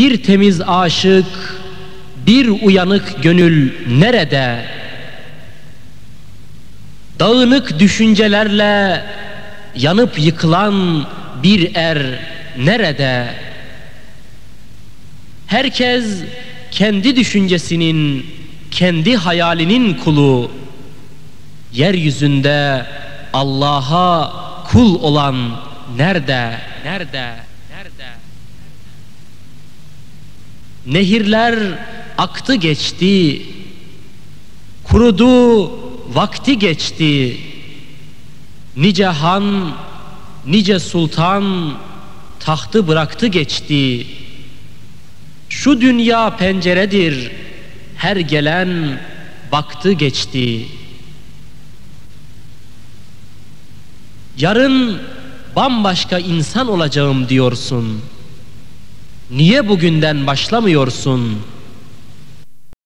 Bir temiz aşık, bir uyanık gönül nerede? Dağınık düşüncelerle yanıp yıkılan bir er nerede? Herkes kendi düşüncesinin, kendi hayalinin kulu. Yeryüzünde Allah'a kul olan nerede? Nerede? Nerede? Nehirler aktı geçti. Kurudu, vakti geçti. Nice han, nice sultan tahtı bıraktı geçti. Şu dünya penceredir. Her gelen baktı geçti. Yarın bambaşka insan olacağım diyorsun. Niye bugünden başlamıyorsun?